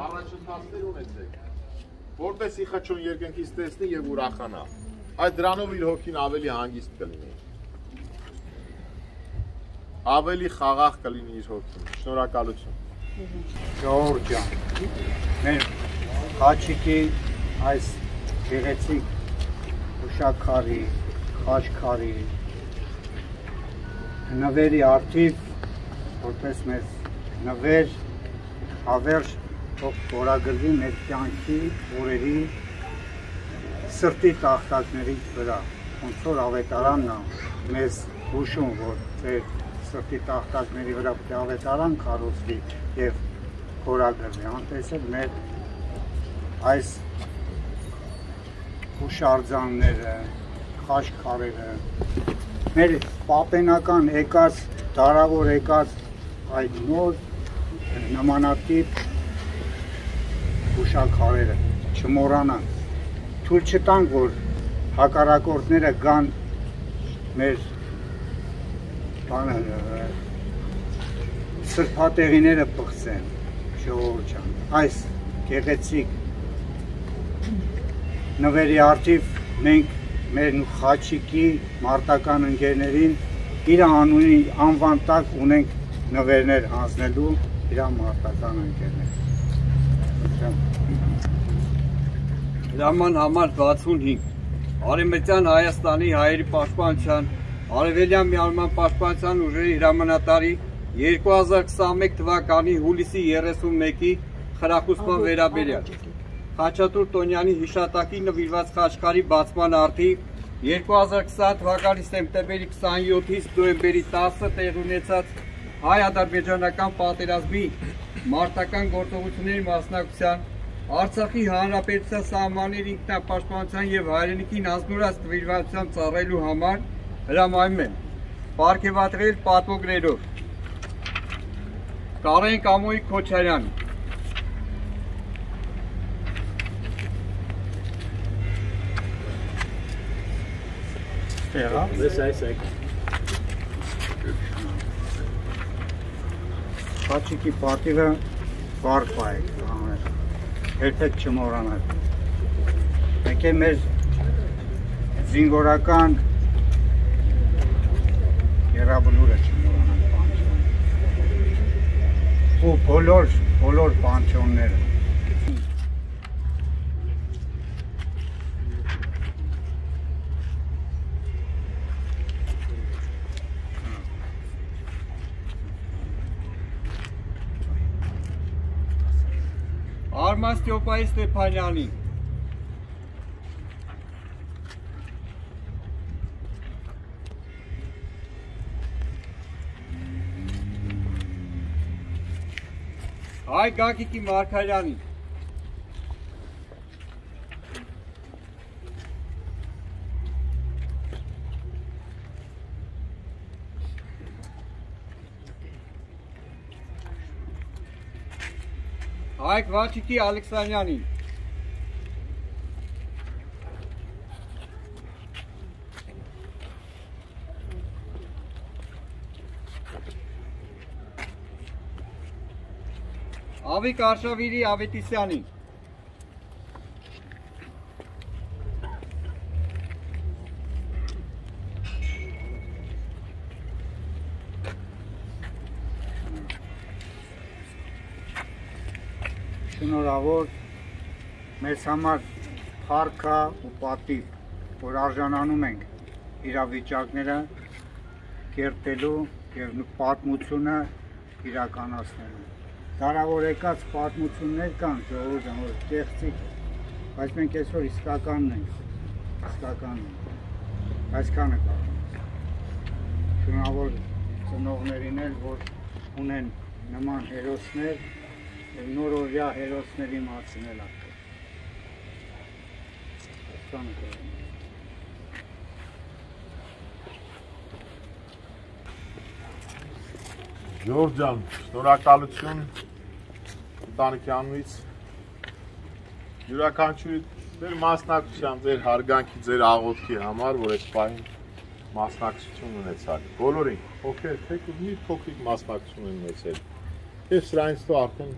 առաջընթացներ ունեցեք, որպեսի խճոն երկնքից տեսնի եւ ուրախանա։ Այդ դրանով իր հոգին ավելի հանգիստ կլինի։ Ավելի խաղաղ կլինի իր հոգին։ Շնորհակալություն։ Ժողովուրդ ջան։ Մեր Խաչիկի այս գեղեցիկ ուշակարի, խաչքարի նվերի արդիվ որպես մեզ նվեր հավերժ թող որագրվի մեր կյանքի օրերի սրտի տախտակների վրա ոնց որ ավետարանն է մեզ հուշում որ ձեր սրտի տախտակների վրա պետք է ավետարան կառուցվի եւ խորագրվի անտեսել մեր այս հուշարձանները, խաչքարերը, մեր պապենական եկած, դարավոր եկած այդ նոր նմանատիպ հուշակարերը չմոռանան։ Թույլ չտանք, որ հակառակորդները գան մեր բանը սրբատեղիները բխսեն ժողովուրդ ջան այս գեղեցիկ նվերի արդիվ մենք մեր խաչիկի մարտական ընկերներին իր անունի անվան տակ ունենք նվերներ հանձնելու իր մարտական ընկերներ Լաման համար 65 Արևմտյան Հայաստանի հայերի պաշտպանության Արևելյան միավորման պաշտպանության ուժերի հրամանատարի 2021 թվականի հուլիսի 31-ի խրախուսման վերաբերյալ Խաչատուր Տոնյանի հիշատակի նվիրված խաչքարի բացման արդիվ 2020 թվականի սեպտեմբերի 27-ից նոյեմբերի 10-ը տեղ ունեցած հայ-ադրբեջանական պատերազմի մարտական գործողությունների մասնակցության Արցախի հանրապետության սահմանների ինքնապաշտպանության եւ հայրենիքին ազնուրած նվիրվածությամբ ծառայելու համար հրամայում են պարգևատրել պատվոգրերով Կարեն Կամոյի Քոչարյան Տեղա։ This Isaac. Խաչիկի պատիվը բարդ է անել։ Երբեք չմոռանալ։ Մենք է մեր զինվորական երաբլուրը չմոռանալ պանչոն։ Ու բոլոր բոլոր պանչոնները Արմաստյոպայի Ստեփանյանի Հայ Գագիկի Մարկարյանի Հայկ Վաչիկի Ալեքսանյանի Ավիկ Արշավիրի Ավետիսյանի շնորհավոր մեզ համար փառքա ու պատիվ, որ արժանանում ենք իրավիճակները կերտելու եւ պատմությունը իրականացնելու։ Դարավոր եկած պատմություններ կան, ժողովուրդ, որ կեղծիկ, բայց մենք այսօր իսկականն ենք, իսկականն ենք։ Այսքանը կարող։ Շնորհավոր ծնողներին էլ, որ ունեն նման հերոսներ, եւ նորօրյա հերոսների մասին էլ ակը։ Ստանը Ժորժ ջան, շնորհակալություն ընտանիքի անունից։ Յուրաքանչյուրի ձեր մասնակցության, ձեր հարգանքի, ձեր աղոթքի համար, որ այս պահին մասնակցություն ունեցալ։ Բոլորին, ովքեր թեկուզ մի փոքրիկ մասնակցություն ունեցել։ Եվ սրանից հետո արդեն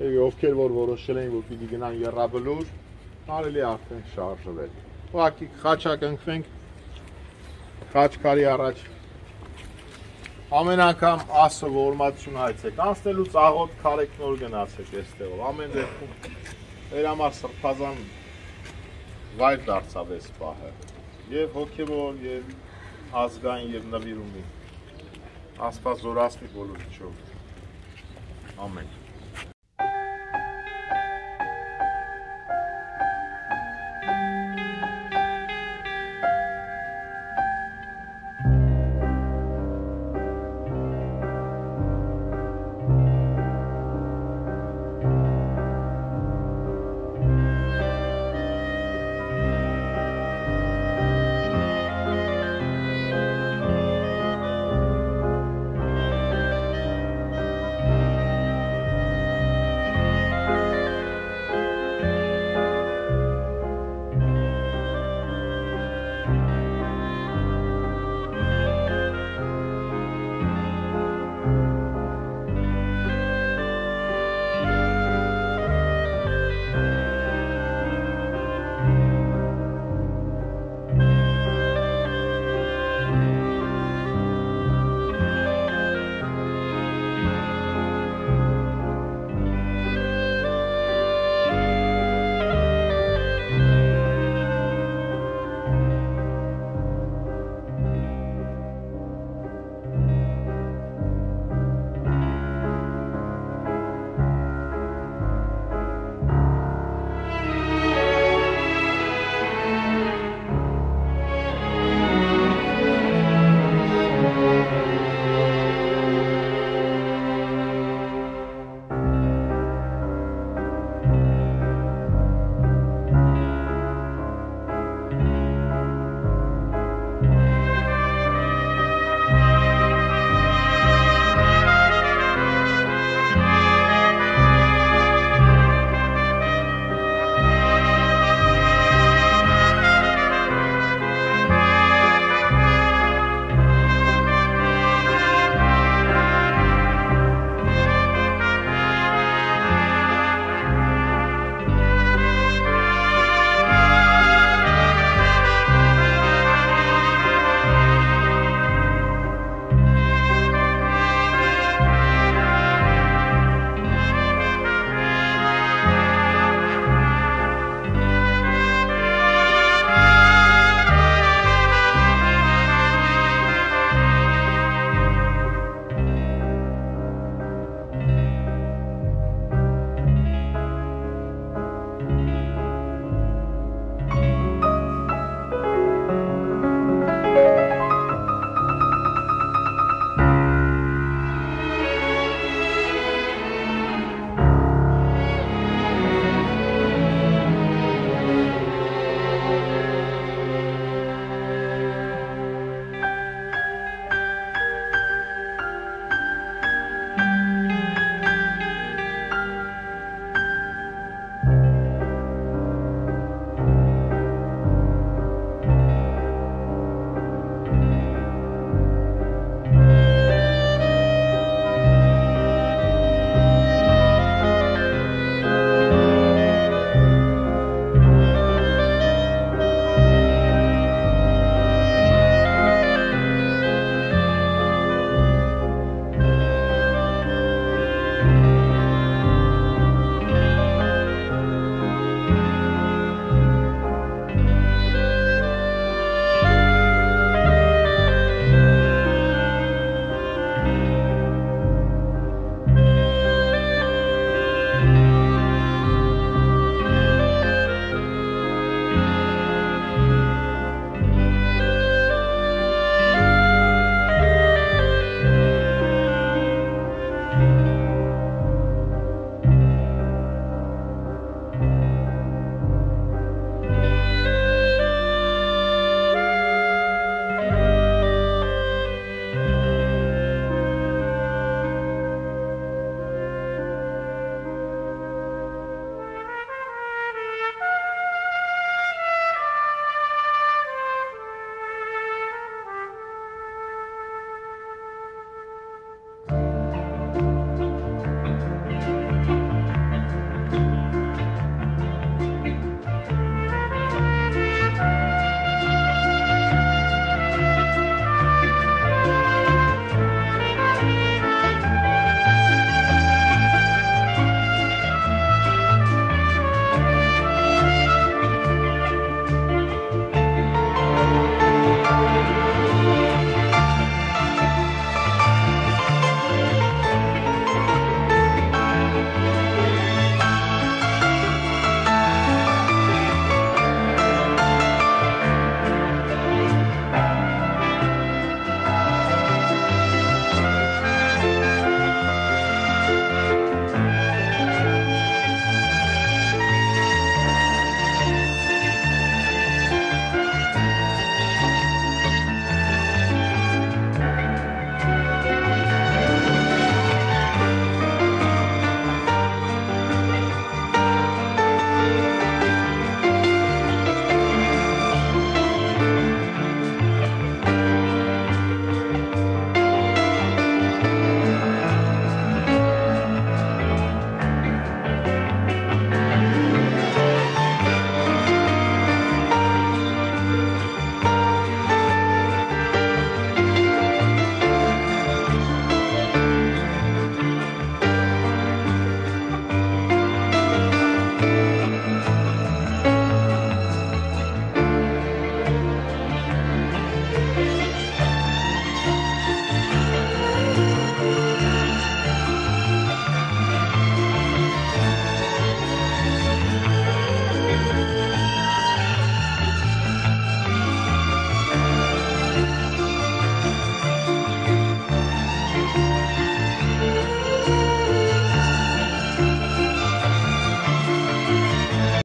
Եվ ովքեր որ որոշել են, որ պիտի գնան երրաբլուր, կարելի արդեն շարժվել։ Ուղղակի խաչա կնքվենք խաչքարի առաջ ամեն անգամ ասը որմատություն հայցեք անցնելուց աղոտ քարեք նոր գնացեք այստեղով ամեն դեպքում մեր համար սրբազան վայր դարձավ այս պահը եւ հոգեվոր եւ ազգային եւ նվիրումի Աստված զորացնի բոլորի ճով ամեն